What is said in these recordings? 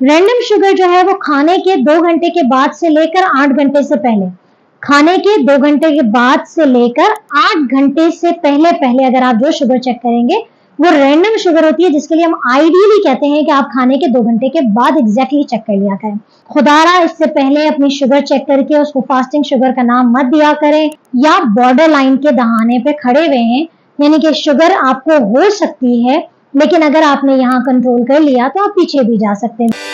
Random sugar जो है वो खाने के दो घंटे के बाद से लेकर आठ घंटे से पहले। खाने के दो घंटे के बाद से लेकर आठ घंटे से पहले पहले अगर आप जो शुगर चेक करेंगे, वो रैंडम शुगर होती है, जिसके लिए हम आइडियली कहते हैं कि आप खाने के दो घंटे के बाद एग्जैक्टली चेक कर लिया करें। खुदारा इससे पहले अपनी शुगर चेक करके उसको फास्टिंग शुगर का नाम मत दिया करें। या बॉर्डर लाइन के दहाने पे खड़े हुए हैं, यानी कि शुगर आपको हो सकती है लेकिन अगर आपने यहाँ कंट्रोल कर लिया तो आप पीछे भी जा सकते हैं।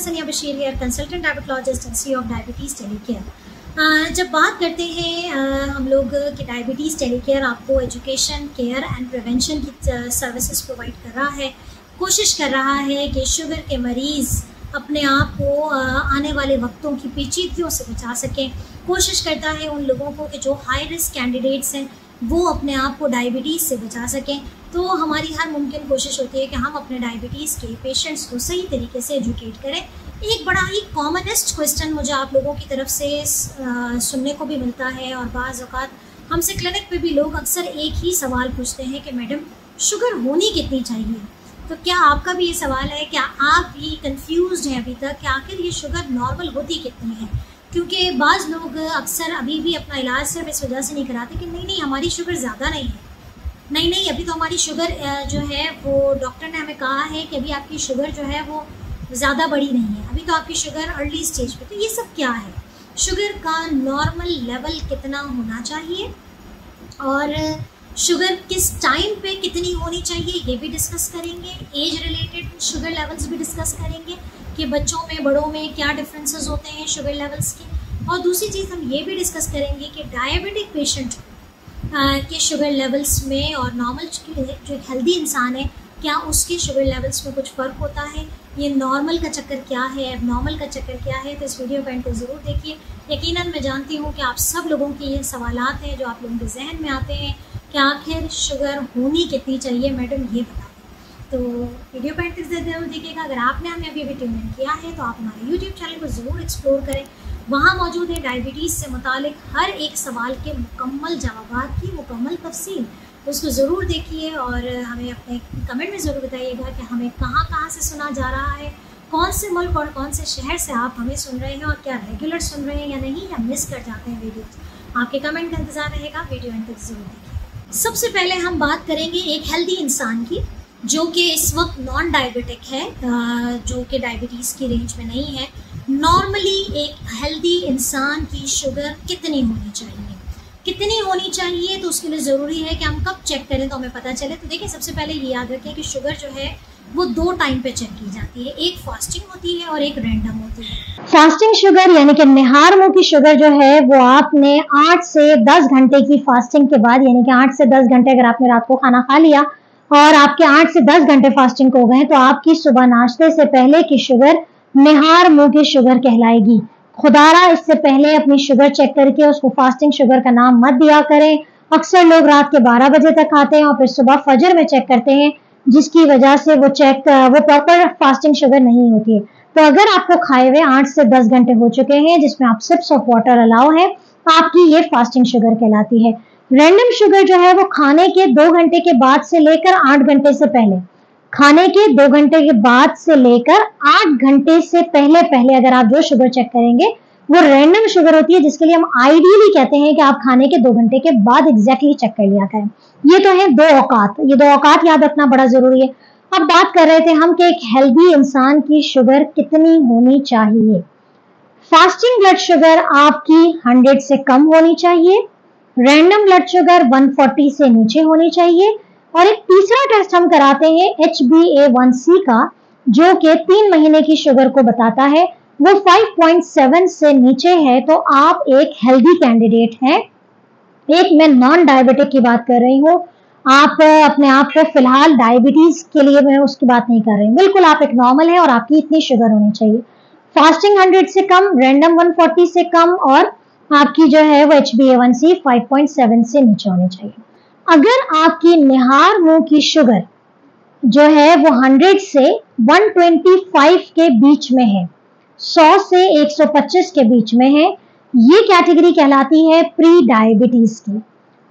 Sania Bashir here consultant diabetologist and C of diabetes telecare. जब बात करते हैं हम लोग कि डायबिटीज़ टेलीकेयर आपको एजुकेशन केयर एंड प्रिवेंशन की सर्विसेज़ प्रोवाइड कर रहा है। कोशिश कर रहा है कि शुगर के मरीज़ अपने आप को आने वाले वक्तों की पेचीदगियों से बचा सकें। कोशिश करता है उन लोगों को कि जो हाई रिस्क कैंडिडेट्स हैं, वो अपने आप को डायबिटीज़ से बचा सकें। तो हमारी हर मुमकिन कोशिश होती है कि हम अपने डायबिटीज़ के पेशेंट्स को सही तरीके से एजुकेट करें। एक बड़ा ही कॉमनेस्ट क्वेश्चन मुझे आप लोगों की तरफ़ से सुनने को भी मिलता है और बाज़ अवत हमसे क्लिनिक पे भी लोग अक्सर एक ही सवाल पूछते हैं कि, मैडम शुगर होनी कितनी चाहिए? तो क्या आपका भी ये सवाल है, क्या आप भी कंफ्यूज हैं अभी तक कि आखिर ये शुगर नॉर्मल होती कितनी है? क्योंकि बाज़ लोग अक्सर अभी भी अपना इलाज सिर्फ़ इस वजह से नहीं कराते कि नहीं नहीं, हमारी शुगर ज़्यादा नहीं है। नहीं नहीं, अभी तो हमारी शुगर जो है वो डॉक्टर ने हमें कहा है कि अभी आपकी शुगर जो है वो ज़्यादा बड़ी नहीं है। अभी तो आपकी शुगर अर्ली स्टेज पे तो ये सब क्या है? शुगर का नॉर्मल लेवल कितना होना चाहिए? और शुगर किस टाइम पे कितनी होनी चाहिए, ये भी डिस्कस करेंगे। एज रिलेटेड शुगर लेवल्स भी डिस्कस करेंगे कि बच्चों में, बड़ों में क्या डिफरेंसेस होते हैं शुगर लेवल्स के। और दूसरी चीज़ हम ये भी डिस्कस करेंगे कि डायबिटिक पेशेंट के शुगर लेवल्स में और नॉर्मल जो एक हेल्दी इंसान है, क्या उसके शुगर लेवल्स में कुछ फ़र्क होता है? ये नॉर्मल का चक्कर क्या है? अब नॉर्मल का चक्कर क्या है? तो इस वीडियो का एंड ज़रूर देखिए। यकीन मैं जानती हूँ कि आप सब लोगों के ये सवाल हैं जो आप लोगों के जहन में आते हैं। कि आखिर शुगर होनी कितनी चाहिए? मैडम, ये बता तो वीडियो का एंड ज़रूर देखिएगा अगर आपने हमें अभी अभी ट्यून किया है तो आप हमारे यूट्यूब चैनल को ज़रूर एक्सप्लोर करें। वहाँ मौजूद है डायबिटीज़ से मुतालिक हर एक सवाल के मुकम्मल जवाब की मुकम्मल तफसील। उसको ज़रूर देखिए और हमें अपने कमेंट में ज़रूर बताइएगा कि हमें कहाँ कहाँ से सुना जा रहा है, कौन से मुल्क और कौन से शहर से आप हमें सुन रहे हैं और क्या रेगुलर सुन रहे हैं या नहीं या मिस कर जाते हैं वीडियो आपके कमेंट का इंतज़ार रहेगा वीडियो एंड तक ज़रूर देखिए। सबसे पहले हम बात करेंगे एक हेल्दी इंसान की। जो कि इस वक्त नॉन डायबिटिक है जो कि डायबिटीज़ की रेंज में नहीं है नॉर्मली एक हेल्दी इंसान की शुगर कितनी होनी चाहिए? कितनी होनी चाहिए तो उसके लिए ज़रूरी है कि हम कब चेक करें तो हमें पता चले। तो देखिए, सबसे पहले ये याद रखें कि शुगर जो है, वो दो टाइम पे चेक की जाती है। एक फास्टिंग होती है और एक रैंडम होती है। फास्टिंग शुगर यानी कि निहार मुँह की शुगर जो है, वो आपने आठ से दस घंटे की फास्टिंग के बाद, यानी कि आठ से दस घंटे अगर आपने रात को खाना खा लिया और आपके आठ से दस घंटे फास्टिंग हो गए तो आपकी सुबह नाश्ते से पहले की शुगर निहार मुँह की शुगर कहलाएगी। खुदारा इससे पहले अपनी शुगर चेक करके उसको फास्टिंग शुगर का नाम मत दिया करें। अक्सर लोग रात के 12 बजे तक खाते हैं और फिर सुबह फजर में चेक करते हैं, जिसकी वजह से वो चेक वो प्रॉपर फास्टिंग शुगर नहीं होती है। तो अगर आपको खाए हुए आठ से दस घंटे हो चुके हैं, जिसमें आप सिप्स ऑफ़ वाटर अलाउ है आपकी ये फास्टिंग शुगर कहलाती है। रैंडम शुगर जो है वो खाने के दो घंटे के बाद से लेकर आठ घंटे से पहले। खाने के दो घंटे के बाद से लेकर आठ घंटे से पहले पहले अगर आप जो शुगर चेक करेंगे, वो रैंडम शुगर होती है, जिसके लिए हम आइडियली कहते हैं कि आप खाने के दो घंटे के बाद एग्जैक्टली चेक कर लिया करें। ये तो है दो औकात। ये दो औकात याद रखना बड़ा ज़रूरी है। अब बात कर रहे थे हम कि एक हेल्दी इंसान की शुगर कितनी होनी चाहिए। फास्टिंग ब्लड शुगर आपकी 100 से कम होनी चाहिए। रैंडम ब्लड शुगर 140 से नीचे होनी चाहिए। और एक तीसरा टेस्ट हम कराते हैं एच का, जो कि तीन महीने की शुगर को बताता है। वो 5.7 से नीचे है तो आप एक हेल्दी कैंडिडेट हैं। एक मैं नॉन डायबिटिक की बात कर रही हूँ। आप अपने आप को फ़िलहाल डायबिटीज़ के लिए मैं उसकी बात नहीं कर रही बिल्कुल आप एक नॉर्मल है और आपकी इतनी शुगर होनी चाहिए। फास्टिंग 100 से कम रैंडम 140 से कम और आपकी जो है वो H B A one C five point seven से नीचे होनी चाहिए। अगर आपकी निहार मुँह की शुगर जो है वो 100 से 125 के बीच में है 100 से 125 के बीच में है, ये कैटेगरी कहलाती है प्री डायबिटीज़ की।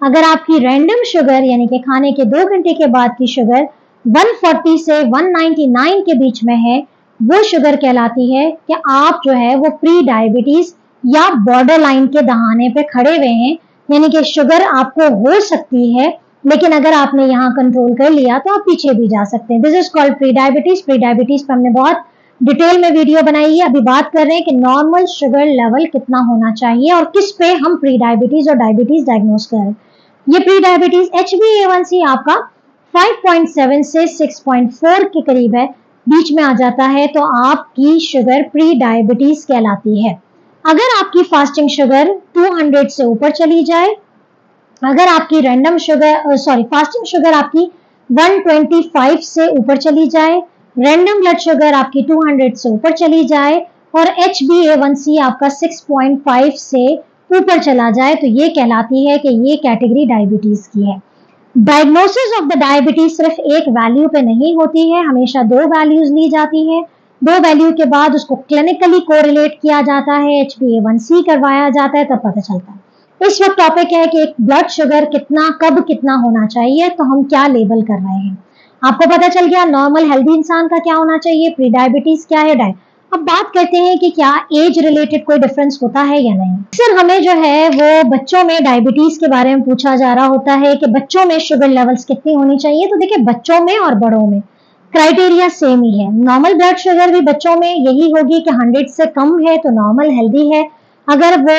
अगर आपकी रैंडम शुगर यानी कि खाने के दो घंटे के बाद की शुगर 140 से 199 के बीच में है, वो शुगर कहलाती है कि आप जो है वो प्री डायबिटीज़ या बॉर्डर लाइन के दहाने पे खड़े हुए हैं, यानी कि शुगर आपको हो सकती है, लेकिन अगर आपने यहाँ कंट्रोल कर लिया तो आप पीछे भी जा सकते हैं। This is called prediabetes prediabetes पर हमने बहुत डिटेल में वीडियो बनाई है। अभी बात कर रहे हैं कि नॉर्मल शुगर लेवल कितना होना चाहिए और किस पे हम प्री डायबिटीज़ और डायबिटीज़ डायग्नोस करें ये prediabetes H B A one C आपका 5.7 से 6.4 के करीब है। बीच में आ जाता है तो आपकी शुगर प्री डायबिटीज़ कहलाती है। अगर आपकी फास्टिंग शुगर 200 से ऊपर चली जाए, अगर आपकी random sugar sorry fasting sugar आपकी 125 से ऊपर चली जाए रैंडम ब्लड शुगर आपकी 200 से ऊपर चली जाए, और H B A one C आपका 6.5 से ऊपर चला जाए तो ये कहलाती है कि ये कैटेगरी डायबिटीज़ की है। डायग्नोसिस ऑफ़ द डायबिटीज़ सिर्फ़ एक वैल्यू पे नहीं होती है, हमेशा दो वैल्यूज़ ली जाती है। दो वैल्यू के बाद उसको क्लिनिकली कोरिलेट किया जाता है एच करवाया जाता है, तब पता चलता है। इस वक्त टॉपिक है कि एक ब्लड शुगर कितना, कब कितना होना चाहिए तो हम क्या लेबल कर रहे हैं। आपको पता चल गया नॉर्मल हेल्दी इंसान का क्या होना चाहिए प्री डायबिटीज़ क्या है डाय अब बात करते हैं कि क्या एज रिलेटेड कोई डिफरेंस होता है या नहीं। सर हमें जो है, वो बच्चों में डायबिटीज़ के बारे में पूछा जा रहा होता है कि बच्चों में शुगर लेवल्स कितनी होनी चाहिए तो देखिए बच्चों में और बड़ों में। क्राइटेरिया सेम ही है। नॉर्मल ब्लड शुगर भी बच्चों में यही होगी कि 100 से कम है तो नॉर्मल हेल्दी है। अगर वो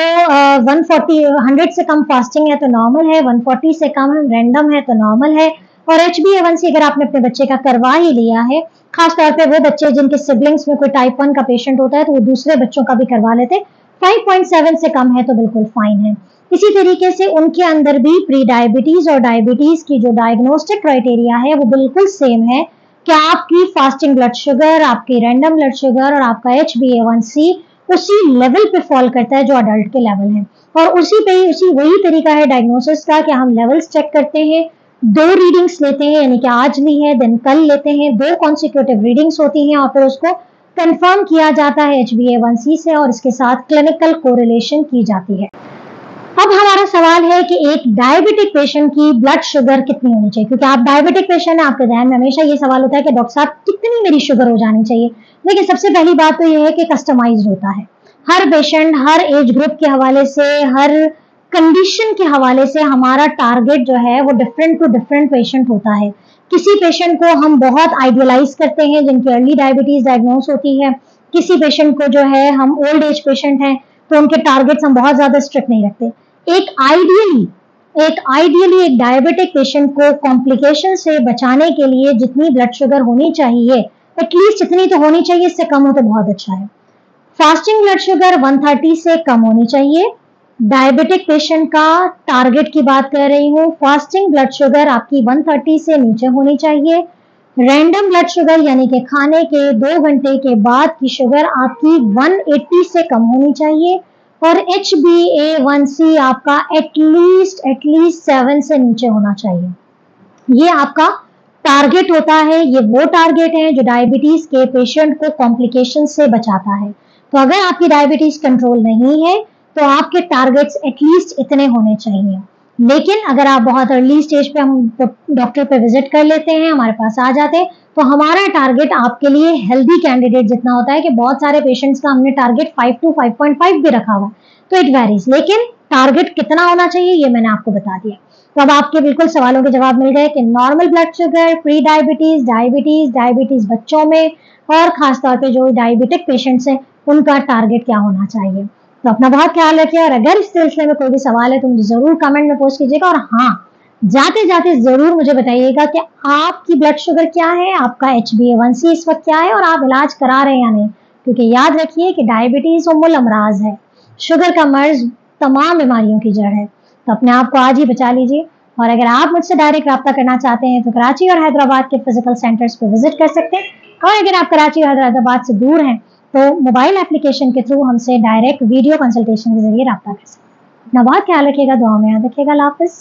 वन फोर्टी हंड्रेड से कम फास्टिंग है तो नॉर्मल है वन फोर्टी से कम रैंडम है तो नॉर्मल है। और एच बी अगर आपने अपने बच्चे का करवा ही लिया है खास तौर पे वो बच्चे जिनके सिबलिंग्स में कोई टाइप वन का पेशेंट होता है तो वो दूसरे बच्चों का भी करवा लेते। 5.7 से कम है तो बिल्कुल फाइन है। इसी तरीके से उनके अंदर भी प्री डायबिटीज़ और डायबिटीज़ की जो डायग्नोस्टिक क्राइटेरिया है, वो बिल्कुल सेम है। कि आपकी फास्टिंग ब्लड शुगर आपकी रैंडम ब्लड शुगर और आपका H B A one C उसी लेवल पे फॉल करता है जो अडल्ट के लेवल है। और उसी पे उसी वही तरीका है डायग्नोसिस का कि हम लेवल्स चेक करते हैं, दो रीडिंग्स लेते हैं, यानी कि आज ली है, दिन कल लेते हैं, दो कॉन्सिक्यूटिव रीडिंग्स होती हैं और फिर उसको कंफर्म किया जाता है H B A one C से और इसके साथ क्लिनिकल कोरिलेशन की जाती है। अब हमारा सवाल है कि एक डायबिटिक पेशेंट की ब्लड शुगर कितनी होनी चाहिए? क्योंकि आप डायबिटिक पेशेंट है, आपके ध्यान में हमेशा ये सवाल होता है कि डॉक्टर साहब, कितनी मेरी शुगर हो जानी चाहिए? देखिए, सबसे पहली बात तो यह है कि कस्टमाइज होता है। हर पेशेंट हर एज ग्रुप के हवाले से, हर कंडीशन के हवाले से हमारा टारगेट जो है, वो डिफरेंट टू डिफरेंट पेशेंट होता है। किसी पेशेंट को हम बहुत आइडियलाइज करते हैं, जिनकी अर्ली डायबिटीज़ डायग्नोस होती है। किसी पेशेंट को जो है, हम ओल्ड एज पेशेंट हैं तो उनके टारगेट्स हम बहुत ज़्यादा स्ट्रिक्ट नहीं रखते। एक आइडियली एक आइडियली एक डायबिटिक पेशेंट को कॉम्प्लिकेशन से बचाने के लिए जितनी ब्लड शुगर होनी चाहिए एटलीस्ट इतनी तो होनी चाहिए, इससे कम हो तो बहुत अच्छा है। फास्टिंग ब्लड शुगर 130 से कम होनी चाहिए। डायबिटिक पेशेंट का टारगेट की बात कर रही हूँ। फास्टिंग ब्लड शुगर आपकी 130 से नीचे होनी चाहिए। रैंडम ब्लड शुगर यानी कि खाने के दो घंटे के बाद की शुगर आपकी 180 से कम होनी चाहिए। और H B A one C आपका एटलीस्ट एटलीस्ट सेवन से नीचे होना चाहिए। ये आपका टारगेट होता है, ये वो टारगेट है जो डायबिटीज़ के पेशेंट को कॉम्प्लिकेशन से बचाता है। तो अगर आपकी डायबिटीज़ कंट्रोल नहीं है तो आपके टारगेट्स एटलीस्ट इतने होने चाहिए। लेकिन अगर आप बहुत अर्ली स्टेज पे हम डॉक्टर पे विज़िट कर लेते हैं, हमारे पास आ जाते हैं तो हमारा टारगेट आपके लिए हेल्दी कैंडिडेट जितना होता है कि बहुत सारे पेशेंट्स का हमने टारगेट 5 टू 5.5 भी रखा हुआ तो इट वेरीज लेकिन टारगेट कितना होना चाहिए ये मैंने आपको बता दिया। तो अब आपके बिल्कुल सवालों के जवाब मिल गए कि normal blood sugar pre diabetes diabetes diabetes बच्चों में, और खासतौर पे जो डायबिटिक पेशेंट्स हैं, उनका टारगेट क्या होना चाहिए? तो अपना बहुत ख्याल रखिए और अगर इस सिलसिले में कोई भी सवाल है तो मुझे ज़रूर कमेंट में पोस्ट कीजिएगा। और हाँ जाते जाते ज़रूर मुझे बताइएगा कि आपकी ब्लड शुगर क्या है, आपका एच बी इस वक्त क्या है और आप इलाज करा रहे हैं या नहीं। क्योंकि याद रखिए कि डायबिटीज़ उमुल अमराज है। शुगर का मर्ज तमाम बीमारियों की जड़ है। तो अपने आप को आज ही बचा लीजिए। और अगर आप मुझसे डायरेक्ट रब्ता करना चाहते हैं तो कराची और हैदराबाद के फ़िज़िकल सेंटर्स पर विज़िट कर सकते हैं। और अगर आप कराची और हैदराबाद से दूर हैं तो मोबाइल एप्लीकेशन के थ्रू हमसे डायरेक्ट वीडियो कंसल्टेशन के ज़रिए रब्ता कर सकते अपना बहुत ख्याल रखिएगा, दुआ में याद रखेगा हाफिज़।